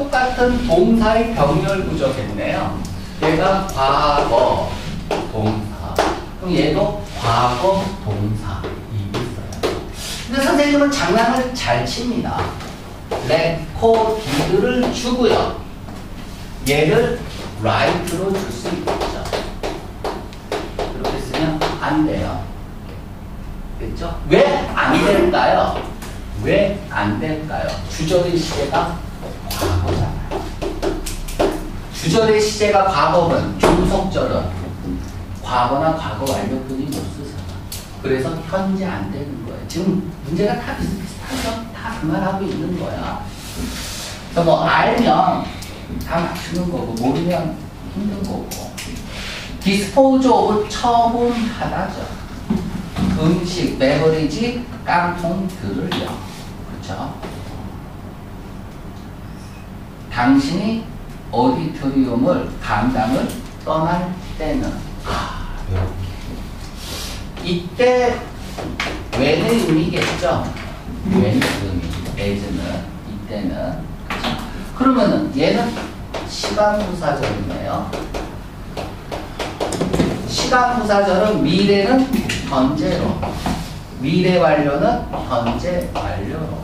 똑같은 동사의 병렬 구조겠네요. 얘가 과거 동사. 그럼 얘도 과거 동사. 근데 선생님은 장난을 잘 칩니다. 레코디드를 주고요. 얘를 right로 줄 수 있죠. 그렇게 쓰면 안 돼요. 됐죠? 왜 안 될까요? 왜 안 될까요? 주절의 과거잖아요. 주절의 시제가 과거면 종속절은 과거나 과거 완료뿐이 못 쓰잖아. 그래서 현재 안 되는 거예요. 지금 문제가 다 비슷비슷하죠? 다 그 말하고 있는 거야. 그래서 뭐 알면 다 맞추는 거고 모르면 힘든 거고. dispose of 처분하다죠. 음식, 베버리지, 깡통 들을요. 그렇죠? 당신이 오디토리움을 강당을 떠날 때는 아, 이렇게 이때 왜는 의미겠죠? 왜는 의미, as는 이때는 그렇죠? 그러면은 얘는 시간 후사절이네요. 시간 후사절은 미래는 현재로, 미래 완료는 현재 완료로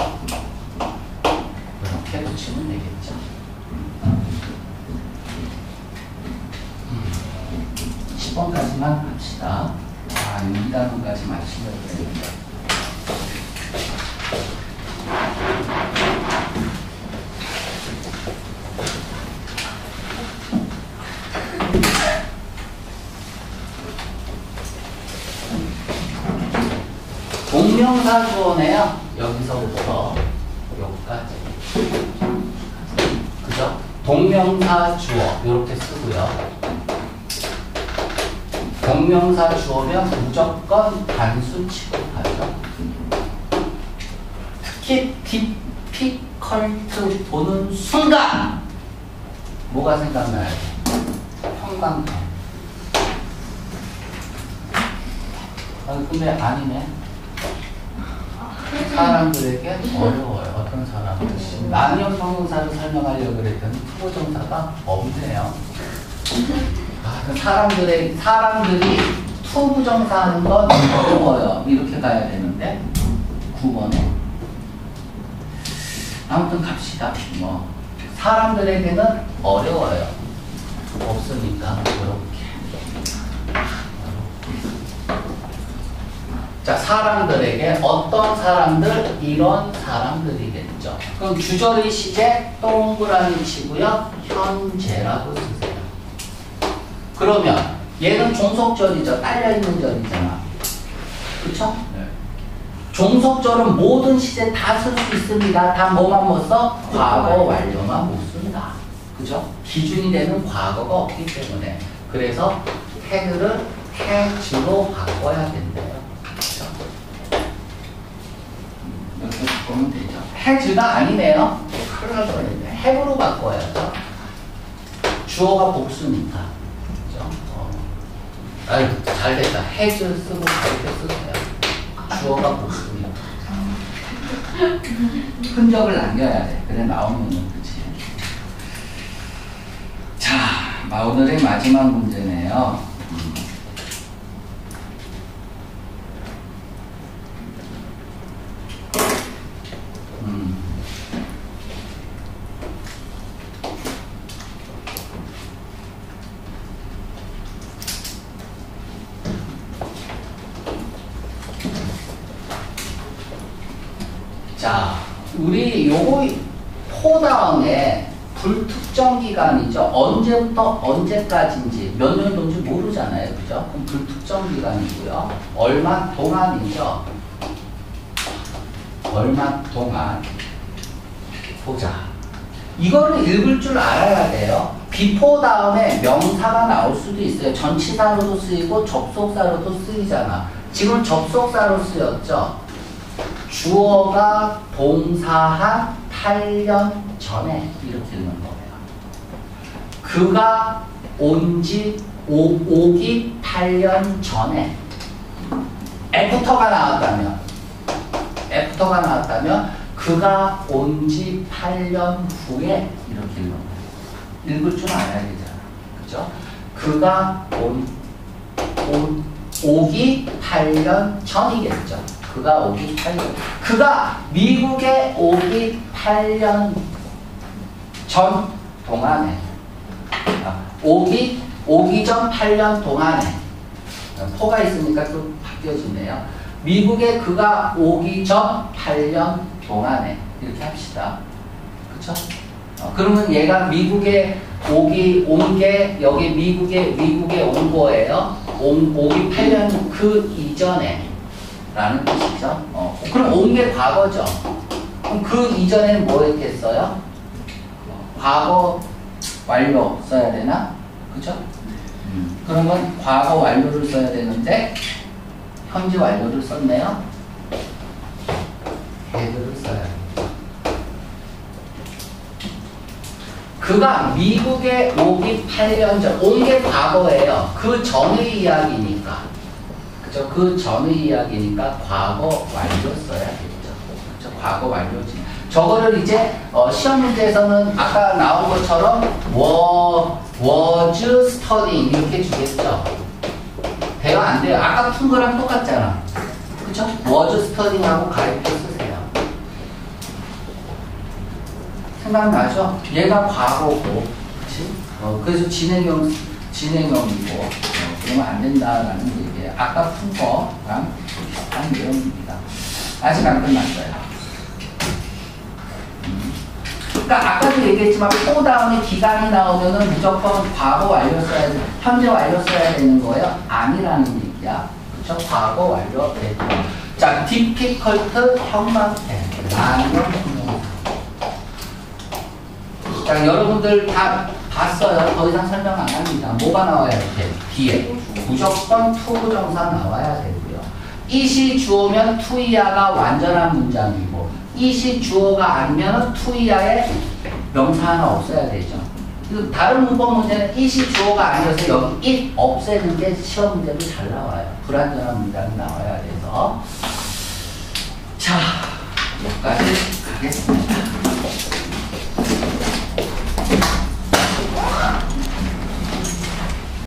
이렇게 붙이면 되겠죠. 10번까지만 합시다. 아, 2단원까지 맞추려고 했는데. 동명사 주어네요. 여기서부터 여기까지. 그죠? 동명사 주어 이렇게 쓰고요. 동명사 주어면 무조건 단수 취급하죠. 특히 디피컬트 보는 순간 뭐가 생각나요? 형광펜. 아 근데 아니네. 사람들에게 어려워요. 어떤 사람들. 난이 형용사를 설명하려고 그랬더니 투부정사가 없네요. 사람들의 사람들이 투부정사 하는 건 어려워요. 이렇게 가야 되는데 9번에 아무튼 갑시다. 뭐 사람들에게는 어려워요. 없으니까 이렇게. 자, 사람들에게 어떤 사람들? 이런 사람들이겠죠. 그럼 주절의 시제 동그라미 치고요. 현재라고 쓰세요. 그러면 얘는 종속절이죠. 딸려있는 절이잖아. 그쵸? 네. 종속절은 모든 시제 다 쓸 수 있습니다. 다 뭐만 못 써? 과거 완료만 못 씁니다. 그죠? 기준이 되는 과거가 없기 때문에. 그래서 태그를 태즈로 바꿔야 된대요. 이렇게 보면 되죠. 해즈가 아니네요. 큰일 날 뻔했네. 해으로 바꿔야죠. 주어가 복수니까. 그죠? 어. 아유, 잘 됐다. 해즈 쓰고 이렇게 쓰세요. 주어가 복수니까. 흔적을 남겨야 돼. 그래 나오면은 그치. 자, 오늘의 마지막 문제네요. 음. 음. 자, 우리 요거 for 다음에 불특정 기간이죠. 언제부터 언제까지인지 몇 년도인지 모르잖아요. 그죠? 그럼 불특정 기간이고요. 얼마 동안이죠. 얼마 동안 보자. 이거를 읽을 줄 알아야 돼요. before 다음에 명사가 나올 수도 있어요. 전치사로도 쓰이고 접속사로도 쓰이잖아. 지금 접속사로 쓰였죠. 주어가 동사한 8년 전에 이렇게 읽는 거예요. 그가 온지 오기 8년 전에 애프터가 나왔다면 애프터가 나왔다면 그 그가 온지 8년 후에 이렇게 읽는 거예요. 읽을 줄 알아야 되잖아. 그죠? 그가 온, 온, 오기 8년 전이겠죠. 그가 오기 8년. 그가 미국에 오기 8년 전 동안에 아, 오기 오기 전 8년 동안에 포가 있으니까 또 바뀌어지네요. 미국에 그가 오기 전 8년 동안에 이렇게 합시다. 그쵸? 어, 그러면 얘가 미국에 오기 온 게 여기 미국에 미국에 온 거예요. 온, 오기 8년 그 이전에 라는 뜻이죠. 어, 그럼 온 게 과거죠. 그럼 그 이전에는 뭐 했겠어요? 과거 완료 써야 되나? 그죠? 음, 그러면 과거 완료를 써야 되는데 현재 완료를 썼네요. 헤드를 써야 돼. 그가 미국에 오기 8년 전, 온 게 과거예요. 그 전의 이야기니까. 그죠? 그 전의 이야기니까 과거 완료 써야겠죠. 그죠? 과거 완료지. 저거를 이제 어, 시험 문제에서는 아까 나온 것처럼 워, was studying 이렇게 주겠죠. 돼요? 안 돼요? 아까 푼 거랑 똑같잖아. 그쵸? was studying하고 가입표 쓰세요. 생각나죠? 얘가 과거고, 그치? 어, 그래서 진행형, 진행형이고, 어, 그러면 안 된다라는 얘기예요. 아까 푼 거랑 비슷한 내용입니다. 아직 안 끝났어요. 그러니까 아까도 얘기했지만 포 다음에 기간이 나오면은 무조건 과거 완료 써야 돼. 현재 완료 써야 되는 거예요? 아니라는 얘기야. 그쵸? 과거 완료 되고. 자, difficult 형망태. 난형 자, 여러분들 다 봤어요. 더 이상 설명 안 합니다. 뭐가 나와야 돼? 뒤에. 무조건 투부정사 나와야 되고요. 이시 주어면 투이야가 완전한 문장이고 이시 주어가 아니면 투이야의 명사 하나 없어야 되죠. 그 다른 문법 문제는 이시 주어가 아니어서 여기 이 없애는 게 시험 문제도 잘 나와요. 불완전한 문장이 나와야 돼서 자 여기까지 가겠습니다.